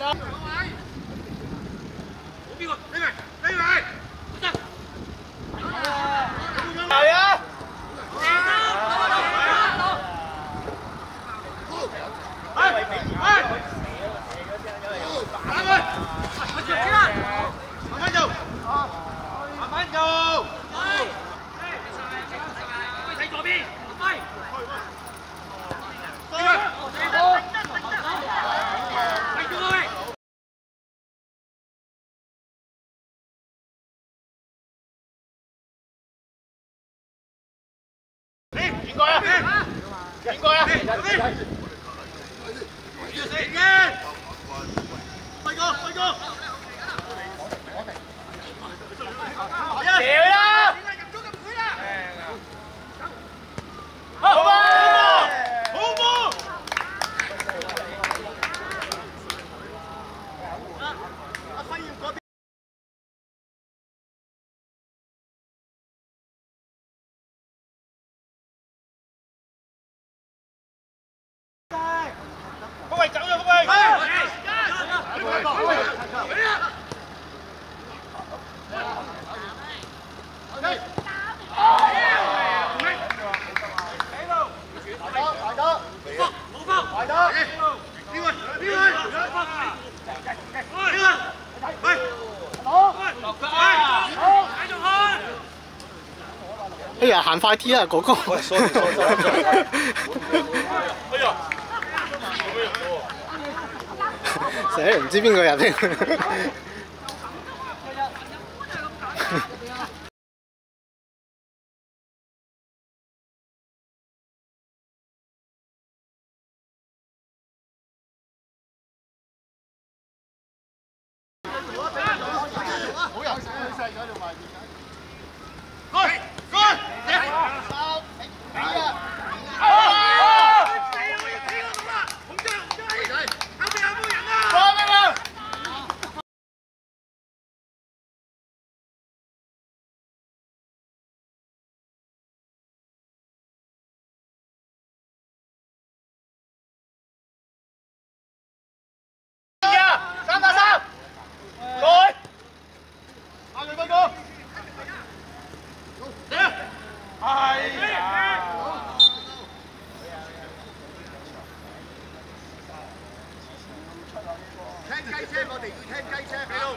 哎。呀，行快啲啊，哥哥！哎呀，成日唔知邊個入添。三打三，來，下佢輝哥，嚟，係啊，我哋要听鸡车票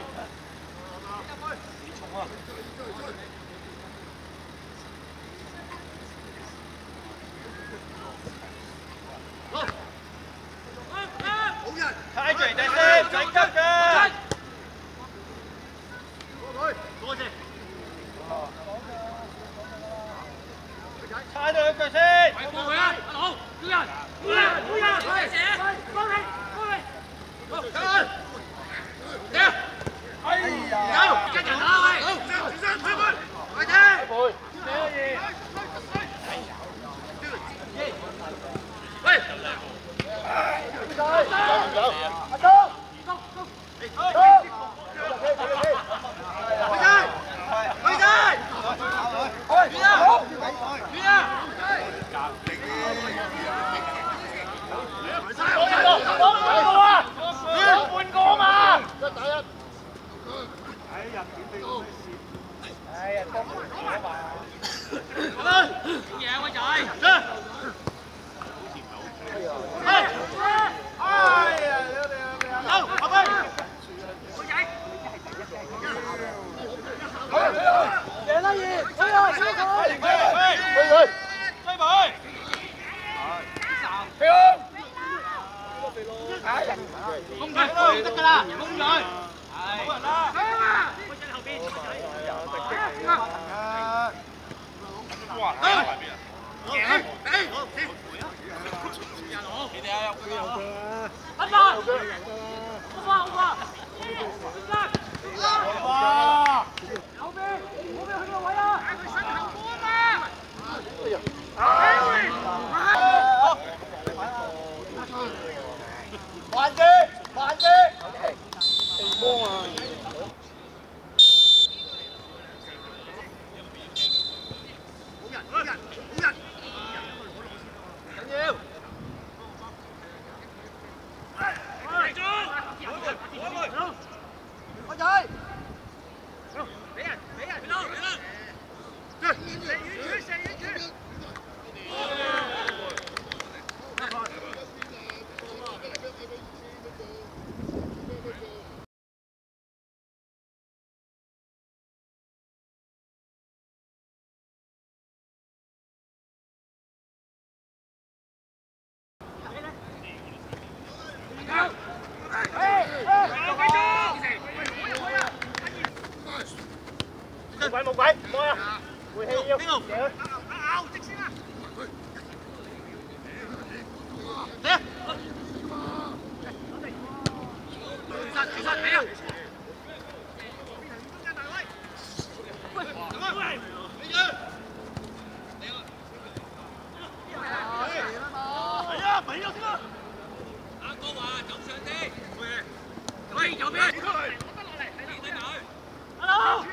十二我三十四十鬼冇鬼，唔好啊！回氣，邊個？阿牛，阿，有？喂，等我。你好。邊？阿哥就。喂，我得落嚟，你。Hello。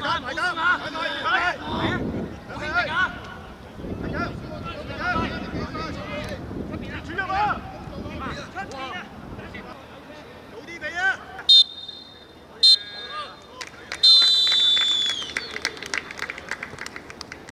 埋單埋單，